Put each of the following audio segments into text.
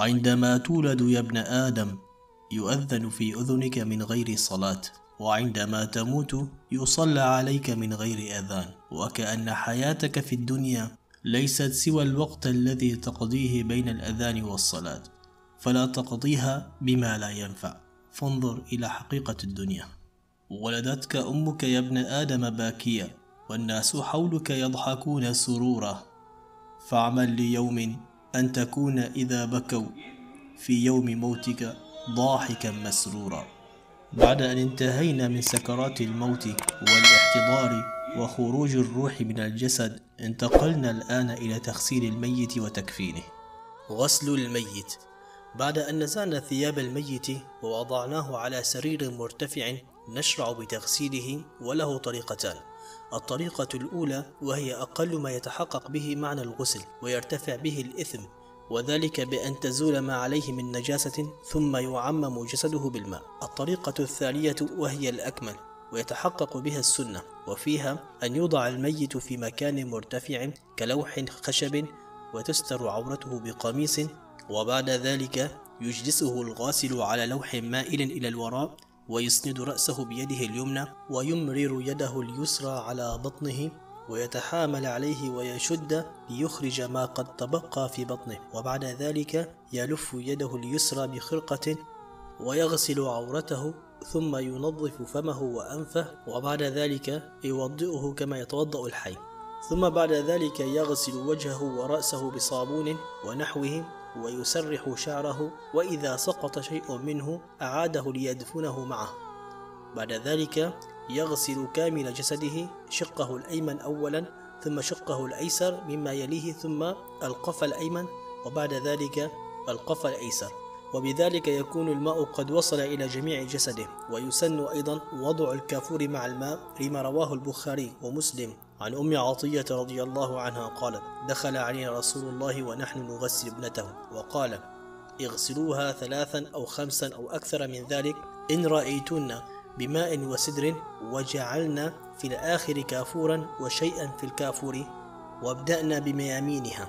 عندما تولد يا ابن آدم يؤذن في أذنك من غير صلاة وعندما تموت يصلى عليك من غير أذان. وكأن حياتك في الدنيا ليست سوى الوقت الذي تقضيه بين الأذان والصلاة. فلا تقضيها بما لا ينفع. فانظر إلى حقيقة الدنيا. ولدتك أمك يا ابن آدم باكيا والناس حولك يضحكون سرورا. فاعمل ليوم أن تكون إذا بكوا في يوم موتك ضاحكا مسرورا. بعد أن انتهينا من سكرات الموت والاحتضار وخروج الروح من الجسد انتقلنا الآن إلى تغسيل الميت وتكفينه. غسل الميت. بعد أن نزعنا ثياب الميت ووضعناه على سرير مرتفع نشرع بتغسيله وله طريقتان. الطريقة الأولى وهي أقل ما يتحقق به معنى الغسل ويرتفع به الإثم وذلك بأن تزول ما عليه من نجاسة ثم يعمم جسده بالماء. الطريقة الثانية وهي الأكمل ويتحقق بها السنة وفيها أن يوضع الميت في مكان مرتفع كلوح خشب وتستر عورته بقميص وبعد ذلك يجلسه الغاسل على لوح مائل إلى الوراء ويسند رأسه بيده اليمنى ويمرر يده اليسرى على بطنه ويتحامل عليه ويشد ليخرج ما قد تبقى في بطنه. وبعد ذلك يلف يده اليسرى بخرقة ويغسل عورته ثم ينظف فمه وأنفه وبعد ذلك يوضئه كما يتوضأ الحي. ثم بعد ذلك يغسل وجهه ورأسه بصابون ونحوه ويسرح شعره وإذا سقط شيء منه أعاده ليدفنه معه. بعد ذلك يغسل كامل جسده شقه الأيمن أولا ثم شقه الأيسر مما يليه ثم القف الأيمن وبعد ذلك القف الأيسر. وبذلك يكون الماء قد وصل إلى جميع جسده. ويسن أيضا وضع الكافور مع الماء لما رواه البخاري ومسلم. عن أم عطية رضي الله عنها قالت دخل علينا رسول الله ونحن نغسل ابنته وقال اغسلوها ثلاثا أو خمسا أو أكثر من ذلك إن رأيتن بماء وسدر وجعلنا في الآخر كافورا وشيئا في الكافور وابدأنا بميامينها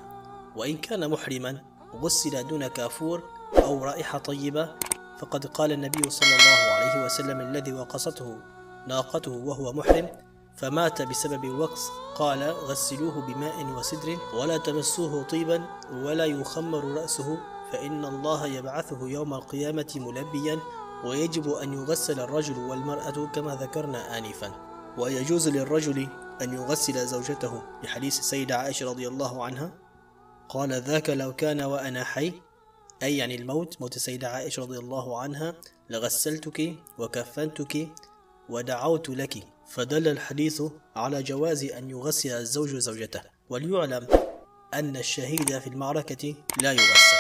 وإن كان محرما غسل دون كافور أو رائحة طيبة فقد قال النبي صلى الله عليه وسلم الذي وقصته ناقته وهو محرم فمات بسبب الوقص قال غسلوه بماء وسدر ولا تمسوه طيبا ولا يخمر رأسه فإن الله يبعثه يوم القيامة ملبيا ويجب أن يغسل الرجل والمرأة كما ذكرنا آنفا. ويجوز للرجل أن يغسل زوجته. لحديث السيدة عائشة رضي الله عنها. قال ذاك لو كان وأنا حي أي يعني الموت موت السيدة عائشة رضي الله عنها لغسلتك وكفنتك ودعوت لك فدل الحديث على جواز أن يغسل الزوج زوجته وليعلم أن الشهيد في المعركة لا يغسل.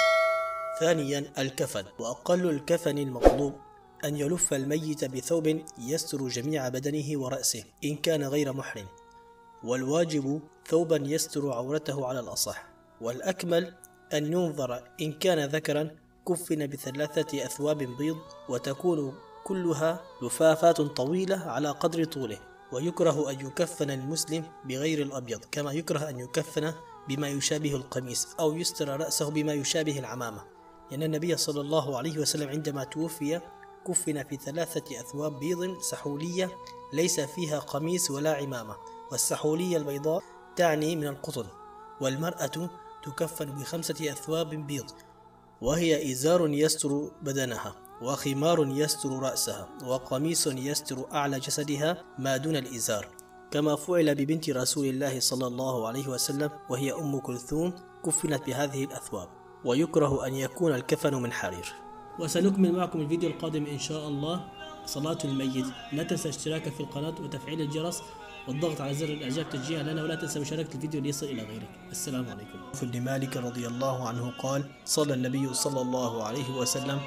ثانيا الكفن. وأقل الكفن المطلوب أن يلف الميت بثوب يستر جميع بدنه ورأسه إن كان غير محرم. والواجب ثوبا يستر عورته على الأصح. والأكمل أن ينظر إن كان ذكرا كفن بثلاثة أثواب بيض وتكون كلها لفافات طويلة على قدر طوله ويكره أن يكفن المسلم بغير الأبيض كما يكره أن يكفن بما يشابه القميص أو يستر رأسه بما يشابه العمامة. لأن النبي صلى الله عليه وسلم عندما توفي كفن في ثلاثة أثواب بيض سحولية ليس فيها قميص ولا عمامة والسحولية البيضاء تعني من القطن والمرأة تكفن بخمسة أثواب بيض وهي إزار يستر بدنها. وخمار يستر رأسها وقميص يستر أعلى جسدها ما دون الإزار كما فعل ببنت رسول الله صلى الله عليه وسلم وهي أم كلثوم كفنت بهذه الأثواب. ويكره أن يكون الكفن من حرير. وسنكمل معكم الفيديو القادم إن شاء الله. صلاة الميت. لا تنسى اشتراكك في القناة وتفعيل الجرس والضغط على زر الإعجاب تشجيعا لنا ولا تنسى مشاركة الفيديو ليصل إلى غيرك. السلام عليكم. بن مالك رضي الله عنه قال صلى النبي صلى الله عليه وسلم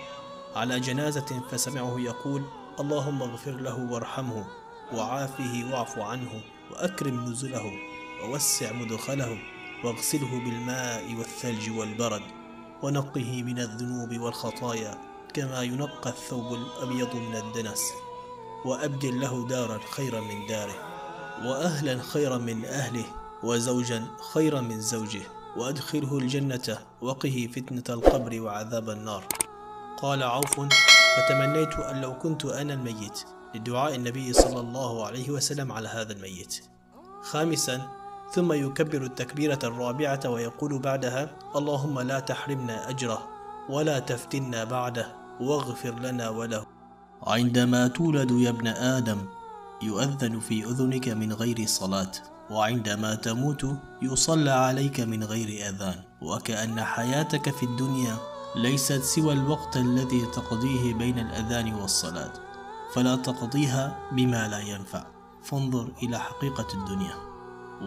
على جنازة فسمعه يقول اللهم اغفر له وارحمه وعافه واعف عنه وأكرم نزله ووسع مدخله واغسله بالماء والثلج والبرد ونقه من الذنوب والخطايا كما ينقى الثوب الأبيض من الدنس وأبدل له دارا خيرا من داره وأهلا خيرا من أهله وزوجا خيرا من زوجه وأدخله الجنة وقه فتنة القبر وعذاب النار. قال عوف فتمنيت أن لو كنت أنا الميت لدعاء النبي صلى الله عليه وسلم على هذا الميت. خامسا ثم يكبر التكبيرة الرابعة ويقول بعدها اللهم لا تحرمنا أجره ولا تفتنا بعده واغفر لنا وله. عندما تولد يا ابن آدم يؤذن في أذنك من غير صلاة وعندما تموت يصلى عليك من غير أذان وكأن حياتك في الدنيا ليست سوى الوقت الذي تقضيه بين الأذان والصلاة فلا تقضيها بما لا ينفع. فانظر إلى حقيقة الدنيا.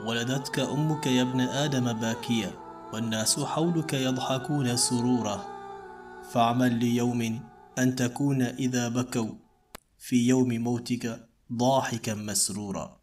ولدتك أمك يا ابن آدم باكيا والناس حولك يضحكون سرورا. فاعمل ليوم أن تكون إذا بكوا في يوم موتك ضاحكا مسرورا.